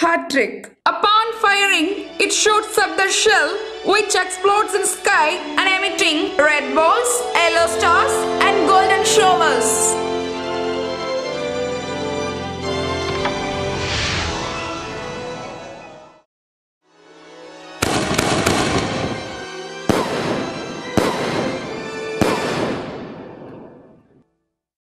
Hat trick. Upon firing, it shoots up the shell, which explodes in sky